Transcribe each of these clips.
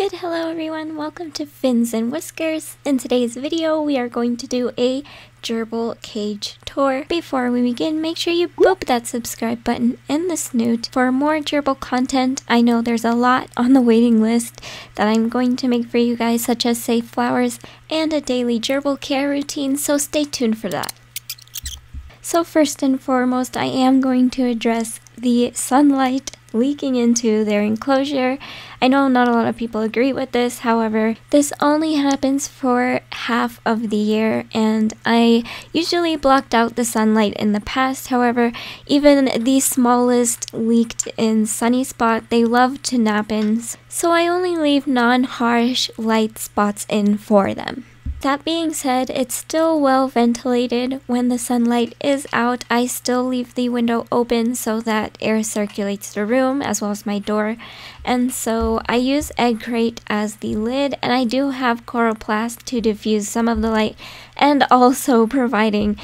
Good hello everyone, welcome to Fins and Whiskers. In today's video we are going to do a gerbil cage tour. Before we begin, make sure you boop that subscribe button and the snoot for more gerbil content. I know there's a lot on the waiting list that I'm going to make for you guys such as safe flowers and a daily gerbil care routine, so stay tuned for that. So first and foremost, I am going to address the sunlight leaking into their enclosure. I know not a lot of people agree with this, however, this only happens for half of the year, and I usually blocked out the sunlight in the past. However, even the smallest leaked in sunny spot, they love to nap in, so I only leave non harsh light spots in for them. That being said, it's still well ventilated. When the sunlight is out, I still leave the window open so that air circulates the room as well as my door. And so I use egg crate as the lid and I do have coroplast to diffuse some of the light and also providing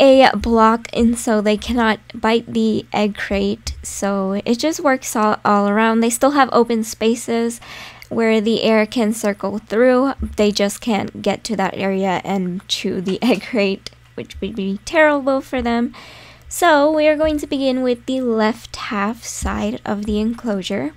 a block and so they cannot bite the egg crate so it just works all, all around they still have open spaces where the air can circle through. They just can't get to that area and chew the egg crate, which would be terrible for them. So we are going to begin with the left half side of the enclosure.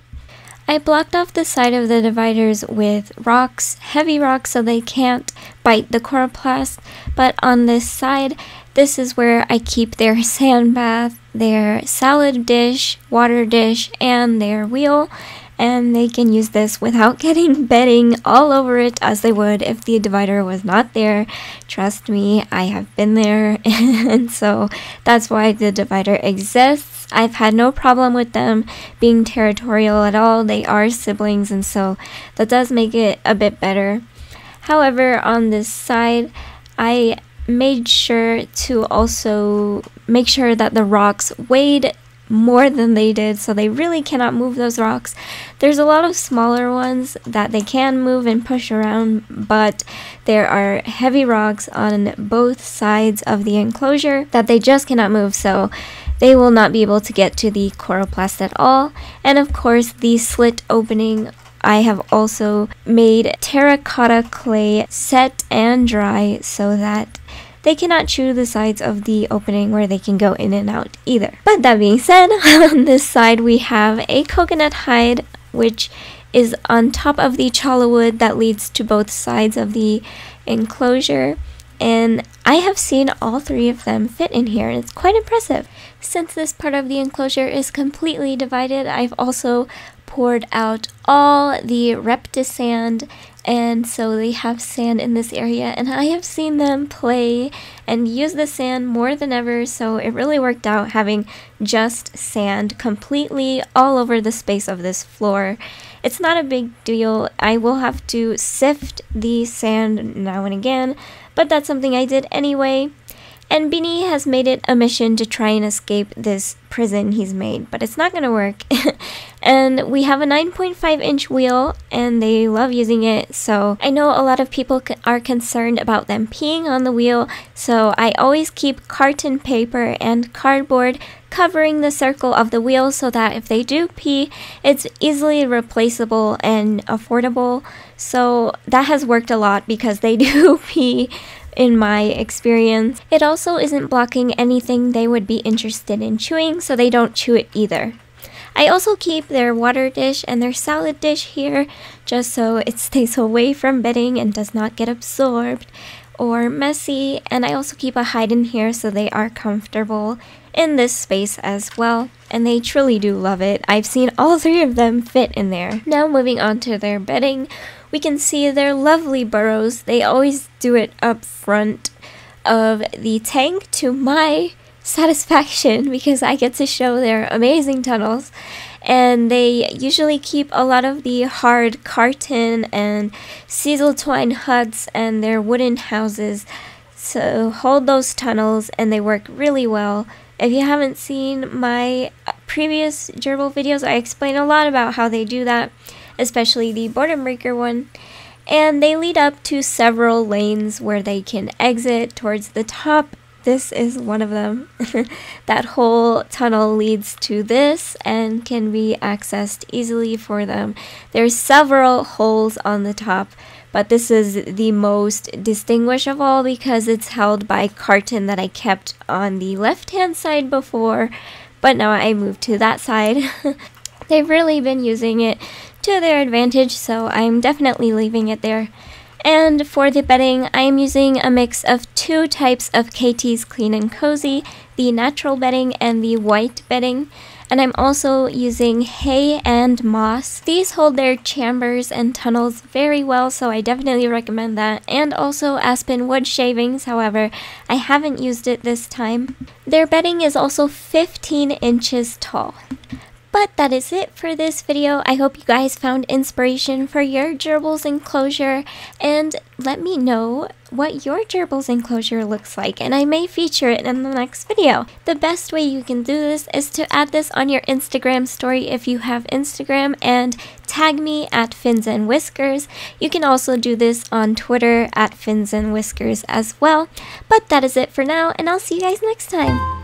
I blocked off the side of the dividers with rocks, heavy rocks so they can't bite the coroplast, but on this side, this is where I keep their sand bath, their salad dish, water dish, and their wheel and they can use this without getting bedding all over it as they would if the divider was not there. Trust me, I have been there, and so that's why the divider exists. I've had no problem with them being territorial at all. They are siblings, and so that does make it a bit better. However, on this side, I made sure to also make sure that the rocks weighed more than they did, so they really cannot move those rocks. There's a lot of smaller ones that they can move and push around, but there are heavy rocks on both sides of the enclosure that they just cannot move, so they will not be able to get to the coroplast at all. And of course, the slit opening I have also made terracotta clay set and dry so that they cannot chew the sides of the opening where they can go in and out either. But that being said, on this side we have a coconut hide which is on top of the cholla wood that leads to both sides of the enclosure and I have seen all three of them fit in here and it's quite impressive. Since this part of the enclosure is completely divided, I've also poured out all the Reptisand and so they have sand in this area and I have seen them play and use the sand more than ever so it really worked out having just sand completely all over the space of this floor. It's not a big deal. I will have to sift the sand now and again but that's something I did anyway. And Beanie has made it a mission to try and escape this prison he's made, but it's not going to work. and we have a 9.5 inch wheel, and they love using it. So I know a lot of people are concerned about them peeing on the wheel, so I always keep carton paper and cardboard covering the circle of the wheel so that if they do pee, it's easily replaceable and affordable. So that has worked a lot because they do pee in my experience. It also isn't blocking anything they would be interested in chewing, so they don't chew it either. I also keep their water dish and their salad dish here just so it stays away from bedding and does not get absorbed or messy. And I also keep a hide in here so they are comfortable in this space as well. And they truly do love it. I've seen all three of them fit in there. Now moving on to their bedding we can see their lovely burrows. They always do it up front of the tank to my satisfaction because I get to show their amazing tunnels. And they usually keep a lot of the hard carton and sisal twine huts and their wooden houses to hold those tunnels, and they work really well. If you haven't seen my previous gerbil videos, I explain a lot about how they do that especially the boredom breaker one. And they lead up to several lanes where they can exit towards the top this is one of them. that whole tunnel leads to this and can be accessed easily for them. There's several holes on the top, but this is the most distinguished of all because it's held by carton that I kept on the left hand side before, but now I moved to that side. They've really been using it to their advantage, so I'm definitely leaving it there. And for the bedding, I am using a mix of two types of Kaytee's Clean and Cozy, the natural bedding and the white bedding. And I'm also using hay and moss. These hold their chambers and tunnels very well, so I definitely recommend that. And also aspen wood shavings, however, I haven't used it this time. Their bedding is also 15 inches tall. But that is it for this video. I hope you guys found inspiration for your gerbils enclosure and let me know what your gerbils enclosure looks like and I may feature it in the next video. The best way you can do this is to add this on your Instagram story if you have Instagram and tag me at Fins and Whiskers. You can also do this on Twitter at Fins and Whiskers as well. But that is it for now and I'll see you guys next time.